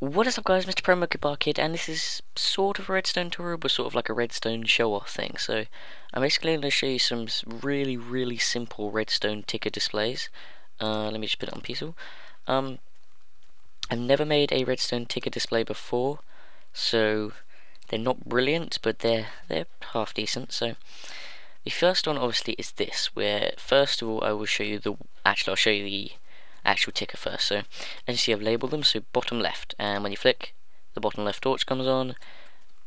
What is up guys, Mr. Pro Kid, and this is sort of a redstone tutorial, but sort of like a redstone show-off thing. So, I'm basically going to show you some really, really simple redstone ticker displays. Uh, let me just put it on peaceful. Um, I've never made a redstone ticker display before, so they're not brilliant, but they're, they're half decent. So, the first one obviously is this, where first of all I will show you the, actually I'll show you the actual ticker first. So as you see I've labelled them, so bottom left, and when you flick, the bottom left torch comes on,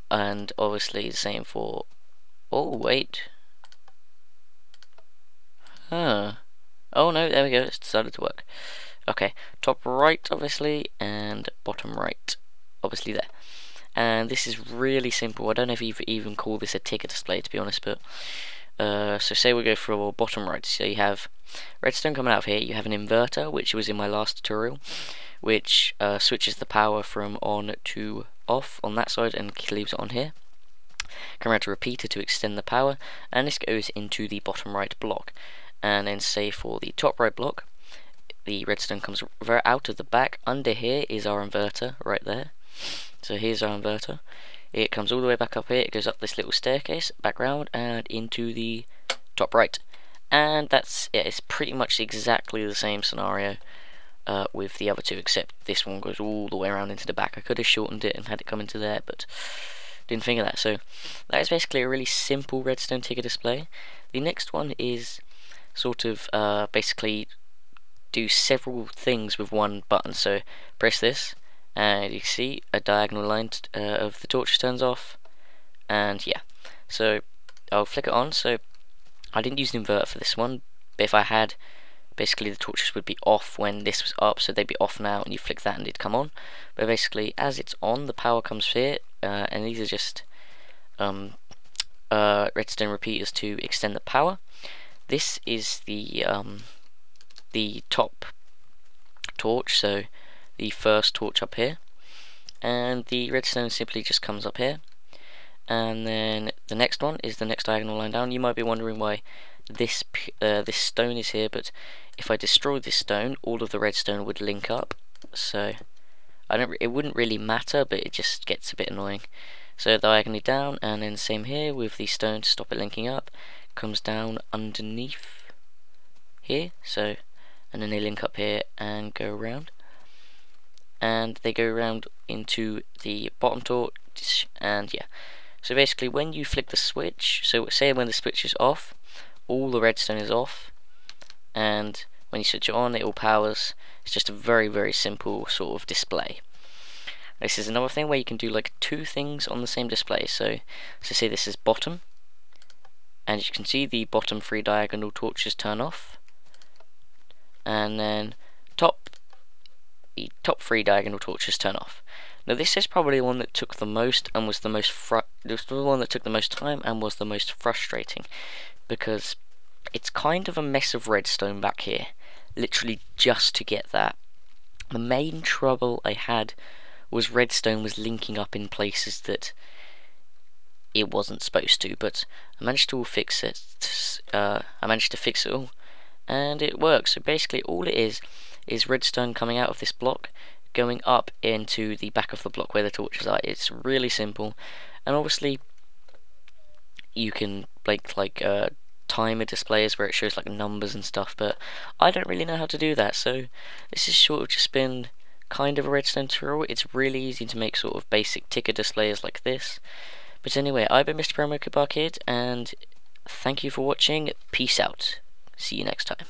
and obviously the same for, oh wait, huh, oh no, there we go, it's decided to work. Okay, top right obviously, and bottom right, obviously there. And this is really simple, I don't know if you even call this a ticker display to be honest, but uh, so say we go for bottom right, so you have redstone coming out of here, you have an inverter, which was in my last tutorial, which uh, switches the power from on to off on that side and leaves it on here. Come around to repeater to extend the power, and this goes into the bottom right block. And then say for the top right block, the redstone comes out of the back. Under here is our inverter, right there. So here's our inverter. It comes all the way back up here, it goes up this little staircase, back round, and into the top right. And that's it, it's pretty much exactly the same scenario uh, with the other two, except this one goes all the way around into the back. I could have shortened it and had it come into there, but didn't think of that. So that is basically a really simple redstone ticker display. The next one is sort of uh, basically do several things with one button. So press this, and you can see a diagonal line uh, of the torches turns off. And yeah. So I'll flick it on. So I didn't use an inverter for this one but if I had basically the torches would be off when this was up so they'd be off now and you flick that and it'd come on. But basically as it's on the power comes here uh, and these are just um, uh, redstone repeaters to extend the power. This is the um, the top torch so the first torch up here. And the redstone simply just comes up here. And then the next one is the next diagonal line down. You might be wondering why this uh, this stone is here but if I destroy this stone all of the redstone would link up. So I don't it wouldn't really matter but it just gets a bit annoying. So diagonally down and then same here with the stone to stop it linking up. Comes down underneath here so and then they link up here and go around and they go around into the bottom torch and yeah. So basically when you flick the switch so say when the switch is off all the redstone is off and when you switch it on it all powers. It's just a very very simple sort of display. This is another thing where you can do like two things on the same display. So so say this is bottom and you can see the bottom three diagonal torches turn off. And then top the top three diagonal torches turn off. Now this is probably the one that took the most and was the most fru was the one that took the most time and was the most frustrating because it's kind of a mess of redstone back here literally just to get that. The main trouble I had was redstone was linking up in places that it wasn't supposed to, but I managed to all fix it. Uh, I managed to fix it all, and it works. So basically, all it is is redstone coming out of this block going up into the back of the block where the torches are. It's really simple and obviously you can make like uh, timer displays where it shows like numbers and stuff but I don't really know how to do that so this is sort of just been kind of a redstone tutorial. It's really easy to make sort of basic ticker displays like this but anyway I've been Mr. Promo Kid and thank you for watching. Peace out. See you next time.